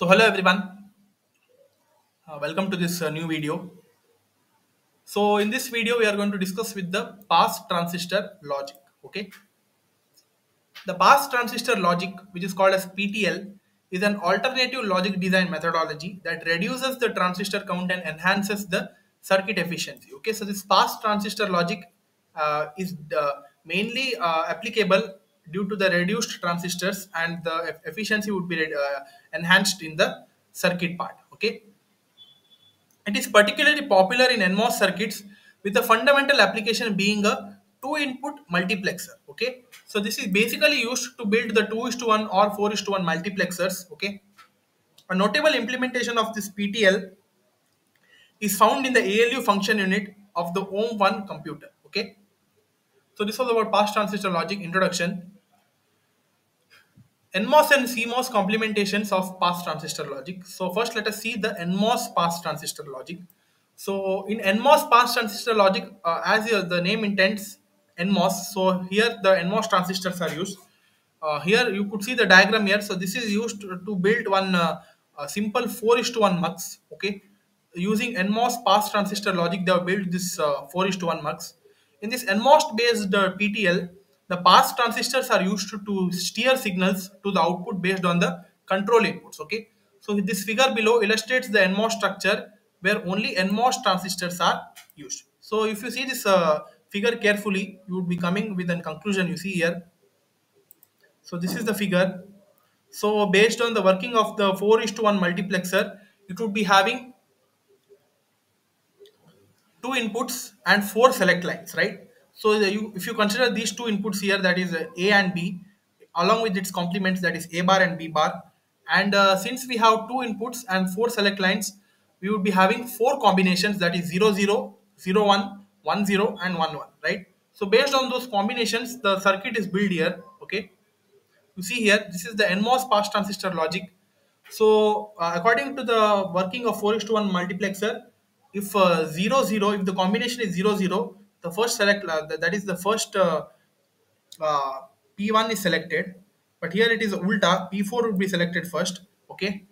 So hello everyone, uh, welcome to this uh, new video. So in this video we are going to discuss with the pass transistor logic. Okay, the pass transistor logic, which is called as PTL, is an alternative logic design methodology that reduces the transistor count and enhances the circuit efficiency. Okay, so this pass transistor logic uh, is uh, mainly uh, applicable due to the reduced transistors and the efficiency would be uh, enhanced in the circuit part. Okay, it is particularly popular in NMOS circuits with the fundamental application being a two input multiplexer. Okay, so this is basically used to build the 2 is to 1 or 4 is to 1 multiplexers. Okay, a notable implementation of this PTL is found in the ALU function unit of the OHM 1 computer. Okay, so this was about pass transistor logic introduction. NMOS and CMOS complementations of pass transistor logic. So first let us see the NMOS pass transistor logic. So in NMOS pass transistor logic, uh, as the name intends, NMOS. So here the NMOS transistors are used. Uh, here you could see the diagram here. So this is used to to build one uh, simple 4 is to 1 mux. Okay, using NMOS pass transistor logic, they have built this uh, 4 is to 1 mux. In this NMOS based uh, PTL, the pass transistors are used to, steer signals to the output based on the control inputs. Okay, so this figure below illustrates the NMOS structure where only NMOS transistors are used. So if you see this uh, figure carefully, you would be coming with a conclusion. You see here. So this is the figure. So based on the working of the 4 is to 1 multiplexer, it would be having two inputs and four select lines, right? So you, if you consider these two inputs here, that is A and B, along with its complements, that is A bar and B bar, and uh, since we have two inputs and four select lines, we would be having four combinations, that is 0, 0, 0, 1, 1, 0, and 1, 1, right? So based on those combinations, the circuit is built here, okay? You see here, this is the NMOS pass transistor logic. So uh, according to the working of 4 is to 1 multiplexer, if uh, 0, 0, if the combination is 0, 0, the first select, uh, that is the first uh, uh, P1 is selected. But here it is ulta, P4 would be selected first, okay?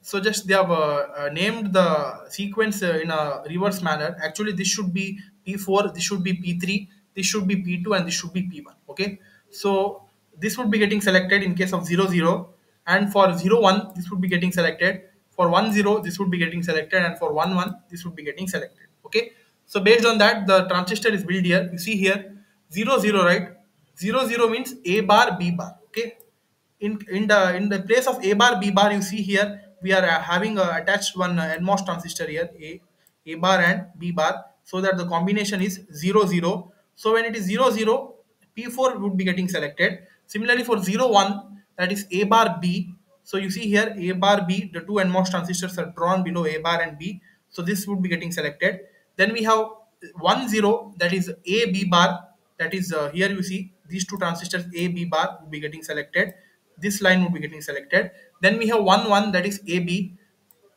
So just they have named the sequence in a reverse manner. Actually, this should be P4, this should be P3, this should be P2, and this should be P1. Okay. So this would be getting selected in case of 0, 0. And for 0, 1, this would be getting selected. For 1, 0, this would be getting selected. And for 1, 1, this would be getting selected. Okay. So based on that, the transistor is built here. You see here 0, 0, right? 0, 0 means A bar, B bar. Okay in in the in the place of a bar b bar you see here we are uh, having uh, attached one uh, nmos transistor here a a bar and b bar so that the combination is 0 0 so when it is 0 0 p4 would be getting selected similarly for 0 1 that is a bar b so you see here a bar b the two nmos transistors are drawn below a bar and b so this would be getting selected then we have 1 0 that is a b bar. That is uh, here you see these two transistors a b bar would be getting selected. This line would be getting selected. Then we have one one that is ab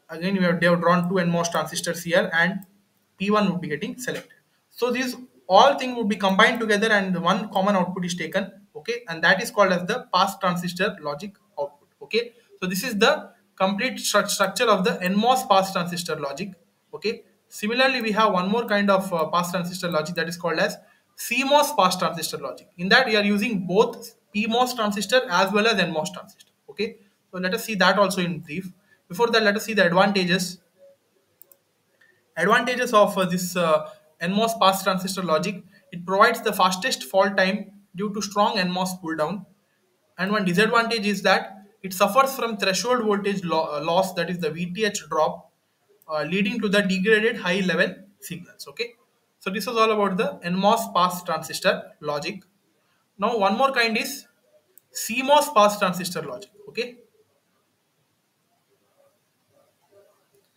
again we have they have drawn two nmos transistors here and p1 would be getting selected. So these all thing would be combined together and one common output is taken okay? And that is called as the pass transistor logic output okay? So this is the complete stru- structure of the nmos pass transistor logic okay similarly we have one more kind of uh, pass transistor logic that is called as cmos pass transistor logic. In that we are using both pmos transistor as well as nmos transistor. Okay? So let us see that also in brief. Before that let us see the advantages. Advantages of uh, this uh, nmos pass transistor logic. It provides the fastest fall time due to strong nmos pull down and one disadvantage is that it suffers from threshold voltage lo- uh, loss that is the vth drop leading to the degraded high level signals okay so this is all about the nmos pass transistor logic now one more kind is cmos pass transistor logic okay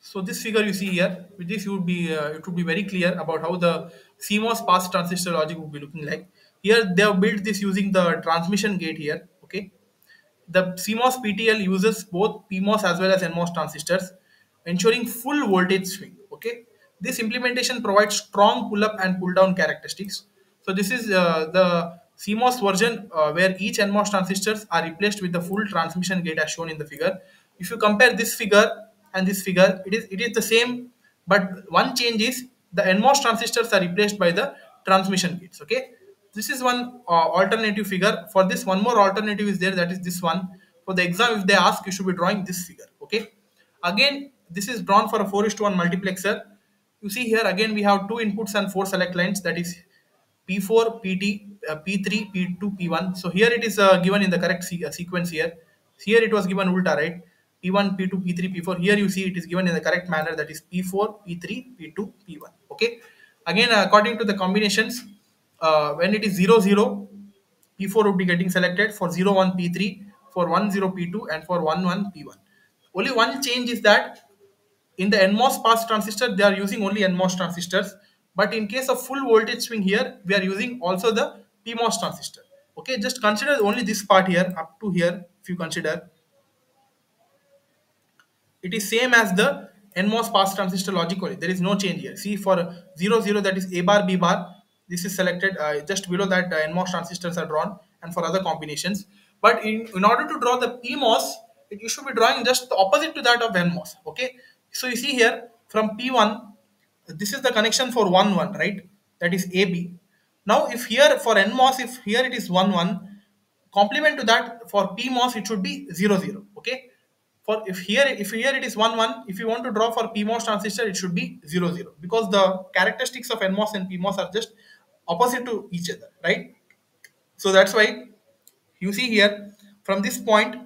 So this figure you see here, with this you would be uh, it would be very clear about how the CMOS pass transistor logic would be looking like. Here they have built this using the transmission gate here. Okay, the CMOS PTL uses both PMOS as well as NMOS transistors, ensuring full voltage swing. Okay, this implementation provides strong pull up and pull down characteristics. So this is uh, the CMOS version uh, where each NMOS transistors are replaced with the full transmission gate as shown in the figure. if you compare this figure and this figure it is it is the same but one change is the nmos transistors are replaced by the transmission gates okay this is one uh, alternative figure for this one more alternative is there that is this one for the exam if they ask you should be drawing this figure okay again this is drawn for a 4 is to 1 multiplexer you see here again we have two inputs and four select lines that is P4, PT, uh, P3, P2, P1. So here it is uh, given in the correct se- uh, sequence here. Here it was given ulta, right? P1, P2, P3, P4. Here you see it is given in the correct manner that is P4, P3, P2, P1. Okay. Again, uh, according to the combinations, uh, when it is 0, 0, P4 would be getting selected for 0, 1, P3, for 1, 0, P2, and for 1, 1, P1. Only one change is that in the NMOS pass transistor, they are using only NMOS transistors. But in case of full voltage swing here, we are using also the PMOS transistor. Okay, just consider only this part here up to here. If you consider, it is same as the NMOS pass transistor logically. There is no change here. See for 0, 0 that is A bar, B bar. This is selected uh, just below that uh, NMOS transistors are drawn and for other combinations. But in, in order to draw the PMOS, it, you should be drawing just the opposite to that of NMOS. Okay. So you see here from P1, this is the connection for 1, 1, right? That is AB. Now if here for NMOS, if here it is 1, 1, complement to that for PMOS, it should be 0, 0. Okay for if here if here it is 1 1 if you want to draw for pmos transistor it should be 0 0 because the characteristics of nmos and pmos are just opposite to each other right so that's why you see here from this point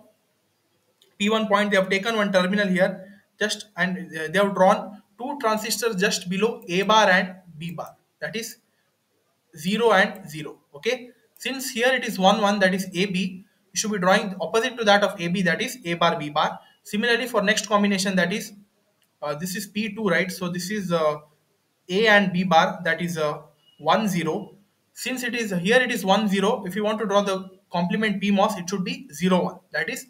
p1 point they have taken one terminal here just and they have drawn two transistors just below a bar and b bar. That is 0 and 0 okay? Since here it is 1 1 that is ab you should be drawing opposite to that of ab that is a bar b bar. Similarly for next combination that is uh, this is p2 right? So this is uh, a and b bar that is uh, 1 0 since it is here it is 1 0 if you want to draw the complement pmos it should be 0 1 that is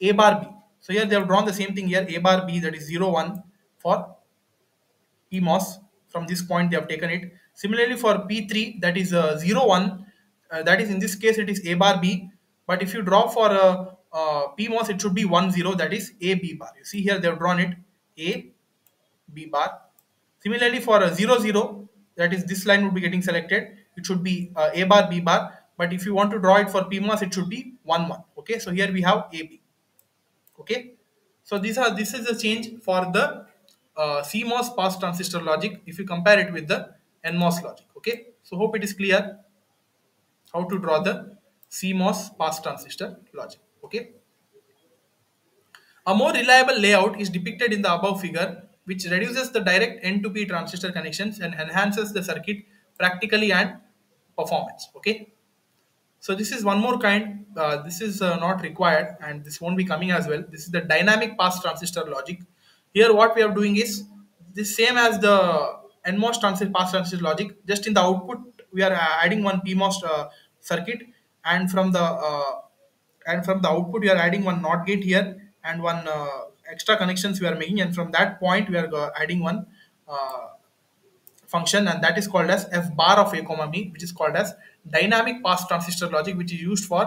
a bar b so here they have drawn the same thing here a bar b that is 0 1 for PMOS. From this point, they have taken it. Similarly, for P3, that is uh, 0, 1, uh, that is in this case, it is A bar B. But if you draw for uh, uh, PMOS, it should be 1, 0, that is A B bar. You see here, they have drawn it A B bar. Similarly, for uh, 0, 0, that is this line would be getting selected. It should be uh, A bar B bar. But if you want to draw it for PMOS, it should be 1, 1. Okay, so here we have AB okay? So these are this is the change for the uh, CMOS pass transistor logic if you compare it with the NMOS logic. Okay? So hope it is clear how to draw the CMOS pass transistor logic. Okay? A more reliable layout is depicted in the above figure which reduces the direct N to P transistor connections and enhances the circuit practically and performance. Okay so this is one more kind. Uh, this is uh, not required, and this won't be coming as well. This is the dynamic pass transistor logic. Here, what we are doing is the same as the NMOS transistor pass transistor logic. Just in the output, we are uh, adding one PMOS uh, circuit, and from the uh, and from the output, we are adding one NOT gate here and one uh, extra connections we are making, and from that point, we are adding one. Function and that is called as f bar of a comma b which is called as dynamic pass transistor logic which is used for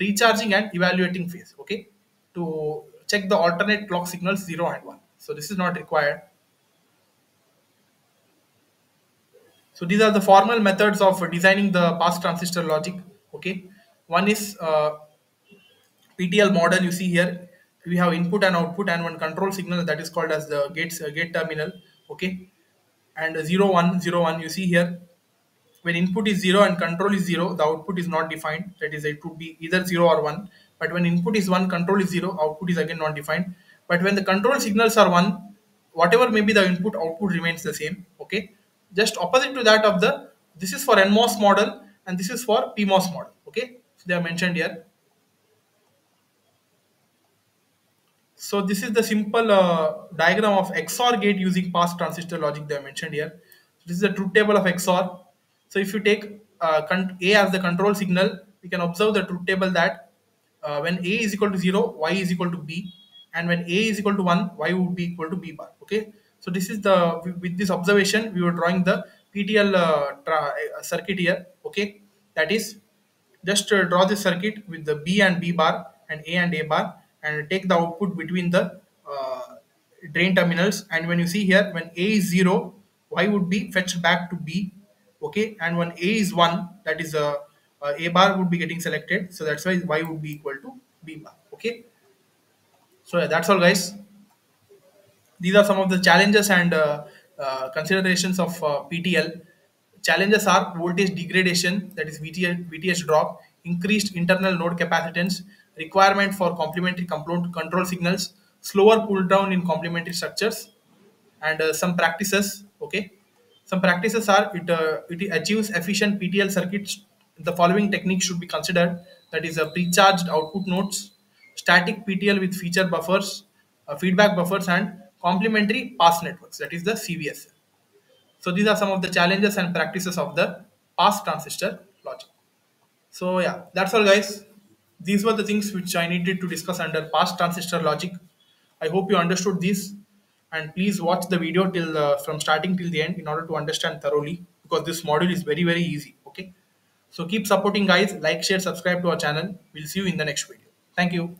recharging and evaluating phase okay? To check the alternate clock signals 0 and 1 so this is not required. So these are the formal methods of designing the pass transistor logic okay? One is uh, ptl model you see here. We have input and output and one control signal that is called as the gates uh, gate terminal okay and 0 1 0 1 you see here when input is 0 and control is 0 the output is not defined. That is it would be either 0 or 1 but when input is 1 control is 0 output is again not defined. But when the control signals are 1 whatever may be the input output remains the same okay? Just opposite to that of the this is for nmos model and this is for pmos model okay? So they are mentioned here So this is the simple uh, diagram of XOR gate using pass transistor logic they are mentioned here. This is the truth table of XOR. So if you take uh, A as the control signal, we can observe the truth table that uh, when A is equal to 0, Y is equal to B, and when A is equal to 1, Y would be equal to B bar. Okay. So this is the with this observation we were drawing the PTL uh, uh, circuit here. Okay, that is just uh, draw this circuit with the B and B bar and A and A bar and take the output between the uh, drain terminals. And when you see here when a is 0 y would be fetched back to b okay? And when a is 1 that is a, a bar would be getting selected. So that's why y would be equal to b bar okay? So yeah, that's all guys. These are some of the challenges and uh, uh, considerations of uh, PTL. Challenges are voltage degradation, that is VTH, VTH drop, increased internal node capacitance, requirement for complementary control signals, slower pull down in complementary structures, and uh, some practices. Okay, some practices are it uh, it achieves efficient PTL circuits. The following techniques should be considered. That is a pre-charged output nodes, static PTL with feature buffers, uh, feedback buffers, and complementary pass networks. That is the CVS. So these are some of the challenges and practices of the pass transistor logic. So yeah, that's all guys. These were the things which I needed to discuss under pass transistor logic. I hope you understood this and please watch the video till uh, from starting till the end in order to understand thoroughly because this module is very very easy. Okay. So keep supporting guys, like, share, subscribe to our channel. We'll see you in the next video. Thank you.